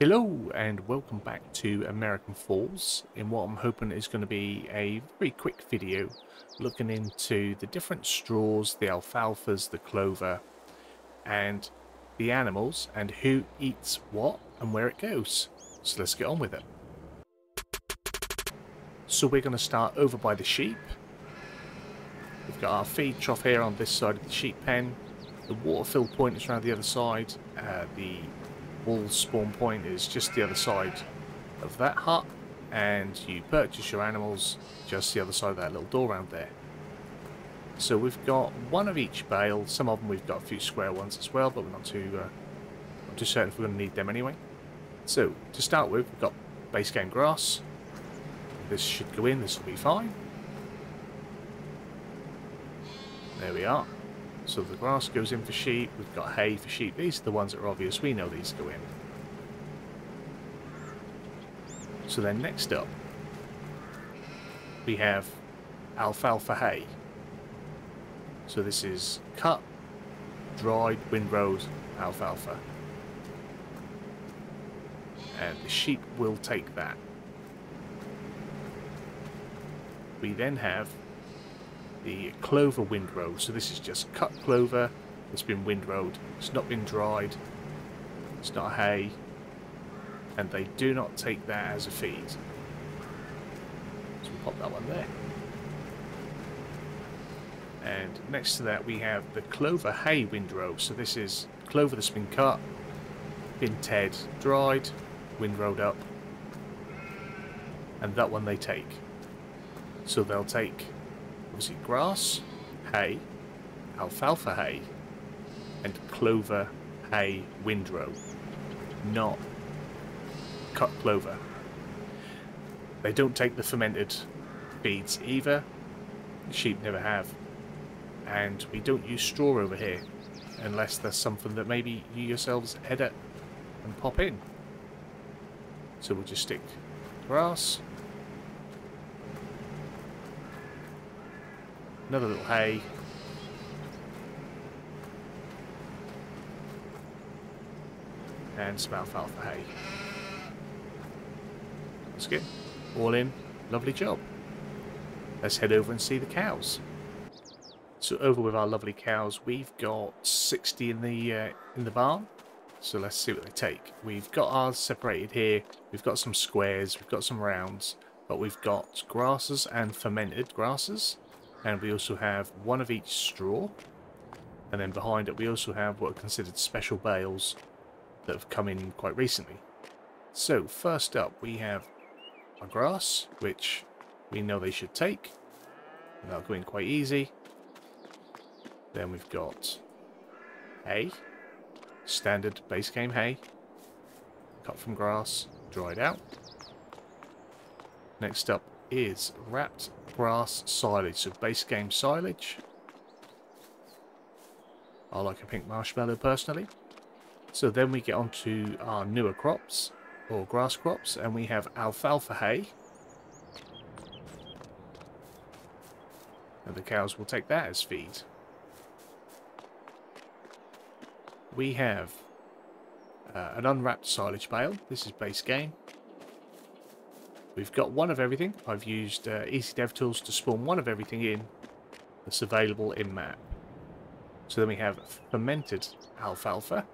Hello and welcome back to American Falls in what I'm hoping is going to be a very quick video looking into the different straws, the alfalfas, the clover and the animals and who eats what and where it goes. So let's get on with it. So we're going to start over by the sheep. We've got our feed trough here on this side of the sheep pen. The water fill point is around the other side. Uh, the wool spawn point is just the other side of that hut and you purchase your animals just the other side of that little door around there. So we've got one of each bale, some of them we've got a few square ones as well, but we're not too, uh, not too certain if we're going to need them anyway. So to start with, we've got base game grass. This should go in, this will be fine. There we are. So the grass goes in for sheep, we've got hay for sheep. These are the ones that are obvious, we know these go in. So then next up, we have alfalfa hay. So this is cut, dried, windrowed alfalfa. And the sheep will take that. We then have the clover windrow. So this is just cut clover that's been windrowed. It's not been dried. It's not hay. And they do not take that as a feed. So we'll pop that one there. And next to that we have the clover hay windrow. So this is clover that's been cut, been ted, dried, windrowed up. And that one they take. So they'll take obviously grass, hay, alfalfa hay, and clover hay windrow, not cut clover. They don't take the fermented feeds either. Sheep never have. And we don't use straw over here unless there's something that maybe you yourselves edit and pop in. So we'll just stick grass, Another little hay. And some alfalfa hay. That's good. All in. Lovely job. Let's head over and see the cows. So over with our lovely cows, we've got 60 in the uh, in the barn. So let's see what they take. We've got ours separated here. We've got some squares, we've got some rounds, but we've got grasses and fermented grasses and we also have one of each straw and then behind it we also have what are considered special bales that have come in quite recently. So first up we have our grass which we know they should take and that'll go in quite easy. Then we've got hay, standard base game hay, cut from grass, dried out. Next up is wrapped grass silage, so base game silage. I like a pink marshmallow personally. So then we get on to our newer crops, or grass crops, and we have alfalfa hay. And the cows will take that as feed. We have uh, an unwrapped silage bale. This is base game. We've got one of everything. I've used uh, Easy Dev Tools to spawn one of everything in that's available in map. So then we have fermented alfalfa.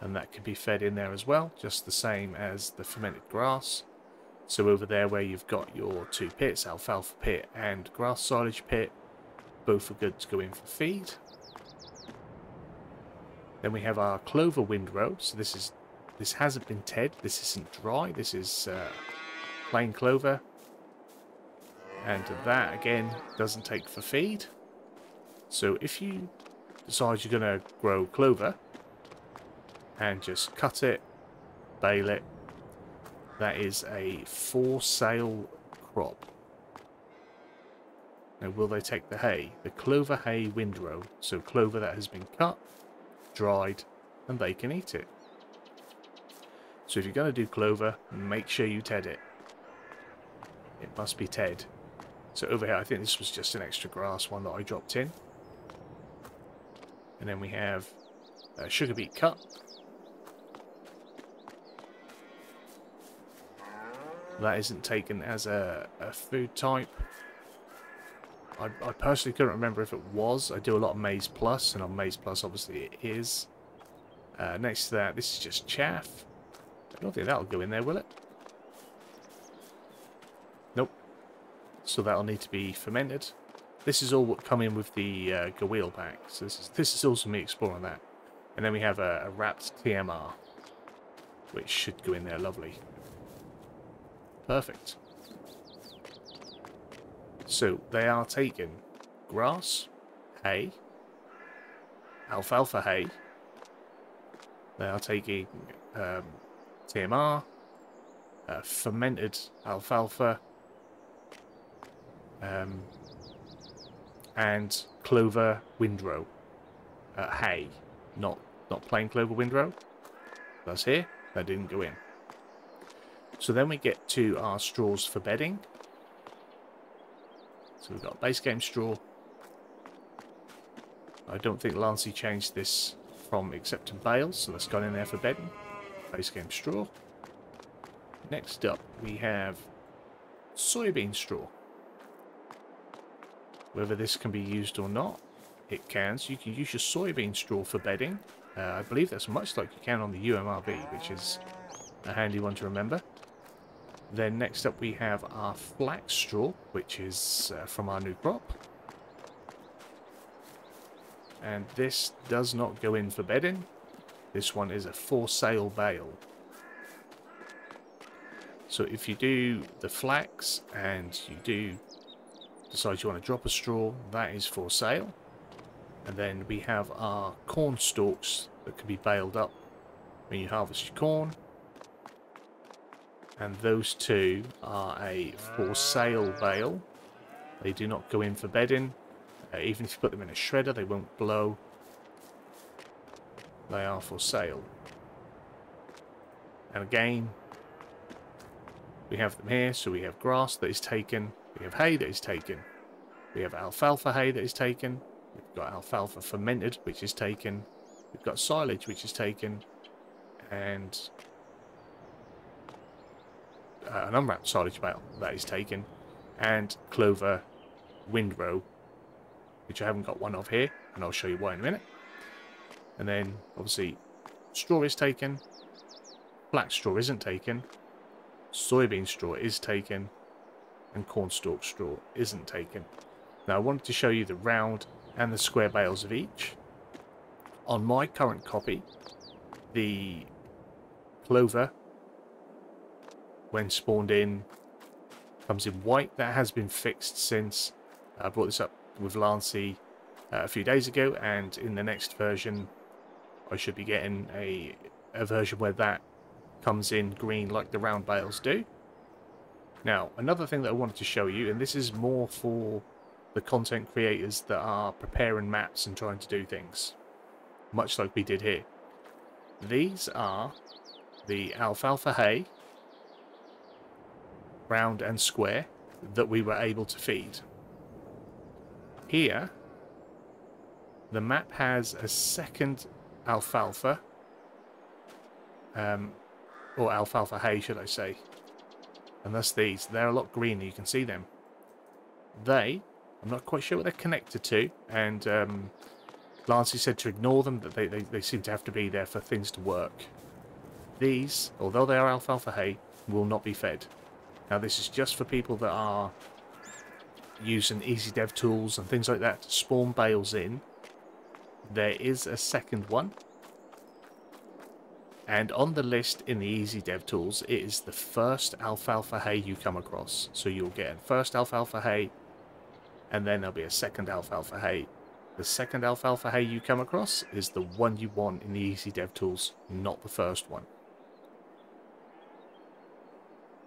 And that can be fed in there as well, just the same as the fermented grass. So over there where you've got your two pits, alfalfa pit and grass silage pit, both are good to go in for feed. Then we have our clover windrow. So this is this hasn't been ted. This isn't dry. This is uh, plain clover. And that, again, doesn't take for feed. So if you decide you're going to grow clover and just cut it, bale it, that is a for sale crop. Now will they take the hay? The clover hay windrow. So clover that has been cut, dried, and they can eat it. So if you're going to do clover, make sure you ted it. It must be ted. So over here, I think this was just an extra grass one that I dropped in. And then we have uh, sugar beet cut. That isn't taken as a, a food type. I, I, personally couldn't remember if it was. I do a lot of Maize Plus, and on Maize Plus obviously it is. Uh, next to that, this is just chaff. Don't think that'll go in there, will it? Nope. So that'll need to be fermented. This is all what come in with the uh, Göweil pack. So this is, this is also me exploring that. And then we have a, a wrapped TMR, which should go in there lovely. Perfect. So they are taking grass, hay, alfalfa hay. They are taking um, TMR, uh, fermented alfalfa, um, and clover windrow uh, hay, not not plain clover windrow. That's here. That didn't go in. So then we get to our straws for bedding. So we've got base game straw. I don't think Lancy changed this from accepting bales, so that's gone in there for bedding. Base game straw. Next up, we have soybean straw. Whether this can be used or not, it can. So you can use your soybean straw for bedding. Uh, I believe that's much like you can on the UMRB, which is a handy one to remember. Then next up we have our flax straw, which is uh, from our new crop. And this does not go in for bedding. This one is a for sale bale. So if you do the flax and you do decide you want to drop a straw, that is for sale. And then we have our corn stalks that can be baled up when you harvest your corn. And those two are a for sale bale. They do not go in for bedding. Uh, even if you put them in a shredder, they won't blow. They are for sale. And again, we have them here. So we have grass that is taken. We have hay that is taken. We have alfalfa hay that is taken. We've got alfalfa fermented, which is taken. We've got silage, which is taken. And uh, an unwrapped silage bale that is taken, and clover windrow, which I haven't got one of here, and I'll show you why in a minute. And then, obviously, straw is taken, flax straw isn't taken, soybean straw is taken, and cornstalk straw isn't taken. Now, I wanted to show you the round and the square bales of each. On my current copy, the clover when spawned in comes in white. That has been fixed since I brought this up with Lancy uh, a few days ago, and in the next version, I should be getting a, a version where that comes in green like the round bales do. Now, another thing that I wanted to show you, and this is more for the content creators that are preparing maps and trying to do things, much like we did here. These are the alfalfa hay round and square that we were able to feed. Here, the map has a second alfalfa, um, or alfalfa hay, should I say. And that's these. They're a lot greener, you can see them. They, I'm not quite sure what they're connected to, and um, Lancy said to ignore them, that they, they, they seem to have to be there for things to work. These, although they are alfalfa hay, will not be fed. Now this is just for people that are using easy dev tools and things like that to spawn bales in. There is a second one. And on the list in the easy dev tools, it is the first alfalfa hay you come across. So you'll get a first alfalfa hay, and then there'll be a second alfalfa hay. The second alfalfa hay you come across is the one you want in the easy dev tools, not the first one.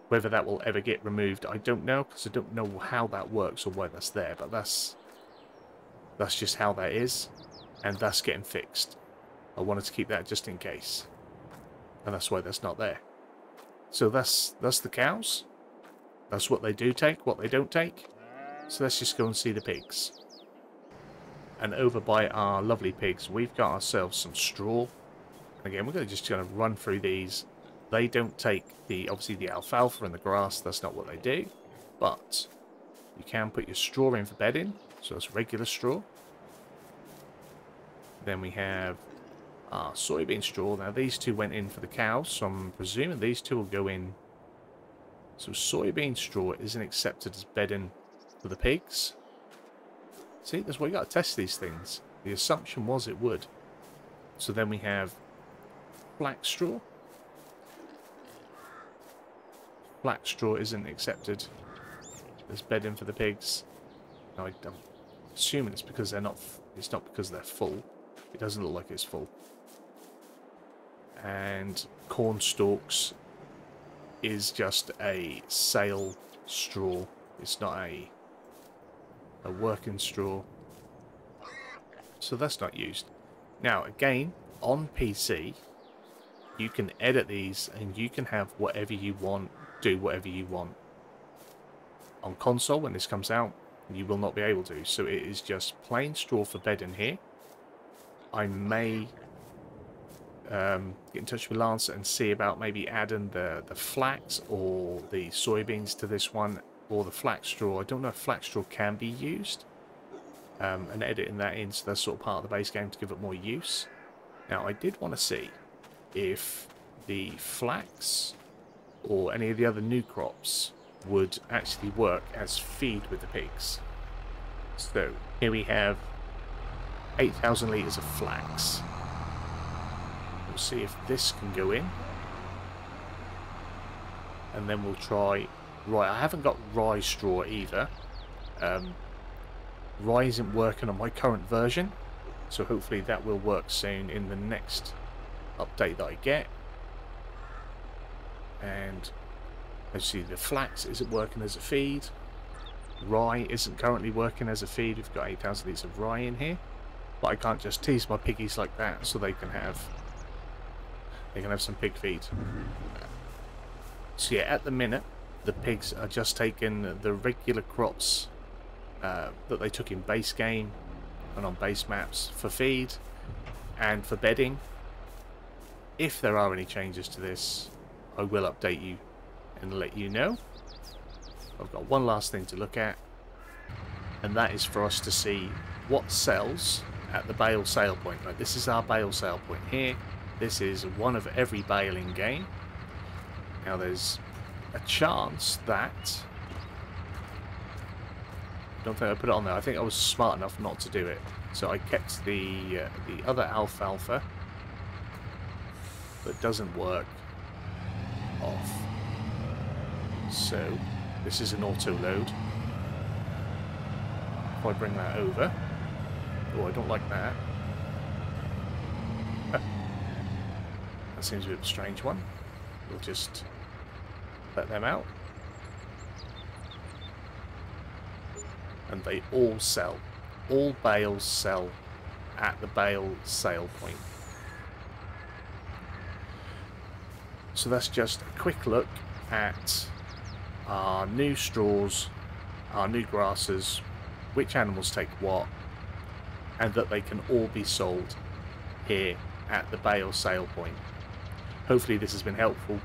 Whether that will ever get removed, I don't know, because I don't know how that works or why that's there, but that's that's just how that is, and that's getting fixed. I wanted to keep that just in case, and that's why that's not there. So that's that's the cows. That's what they do take, what they don't take. So let's just go and see the pigs. And over by our lovely pigs, we've got ourselves some straw. Again, we're going to just kind of run through these. They don't take the obviously the alfalfa and the grass. That's not what they do. But you can put your straw in for bedding. So it's regular straw. Then we have our soybean straw. Now these two went in for the cows. So I'm presuming these two will go in. So soybean straw isn't accepted as bedding for the pigs. See, that's why you got to test these things. The assumption was it would. So then we have flax straw. Flax straw isn't accepted as bedding for the pigs. No, I'm assuming it's because they're not. It's not because they're full. It doesn't look like it's full. And corn stalks is just a sale straw. It's not a a working straw. So that's not used. Now, again, on PC, you can edit these and you can have whatever you want, do whatever you want. On console, when this comes out, you will not be able to. So it is just plain straw for bedding here. I may um, get in touch with Lance and see about maybe adding the, the flax or the soybeans to this one or the flax straw. I don't know if flax straw can be used. Um, and editing that in so that's sort of part of the base game to give it more use. Now, I did want to see if the flax or any of the other new crops would actually work as feed with the pigs. So, here we have 8,000 litres of flax. We'll see if this can go in. And then we'll try Right, I haven't got rye straw either. Um, rye isn't working on my current version, so hopefully that will work soon in the next update that I get. And let's see, the flax isn't working as a feed. Rye isn't currently working as a feed. We've got 8,000 litres of rye in here. But I can't just tease my piggies like that so they can have they can have some pig feed. So yeah, at the minute, the pigs are just taking the regular crops uh, that they took in base game and on base maps for feed and for bedding. If there are any changes to this, I will update you and let you know. I've got one last thing to look at, and that is for us to see what sells at the bale sale point. Right, this is our bale sale point here. This is one of every bale in game. Now there's a chance that... I don't think I put it on there. I think I was smart enough not to do it. So I kept the, uh, the other alfalfa that doesn't work off. So this is an auto load. If I bring that over... Oh, I don't like that. that seems a bit of a strange one. We'll just let them out. And they all sell. All bales sell at the bale sale point. So that's just a quick look at our new straws, our new grasses, which animals take what, and that they can all be sold here at the bale sale point. Hopefully this has been helpful.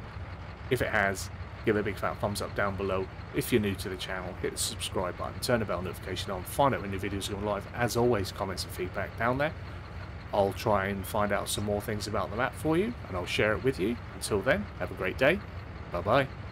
If it has, give a big fat thumbs up down below. If you're new to the channel, hit the subscribe button, turn the bell notification on, find out when new videos go live. As always, comments and feedback down there. I'll try and find out some more things about the map for you, and I'll share it with you. Until then, have a great day. Bye-bye.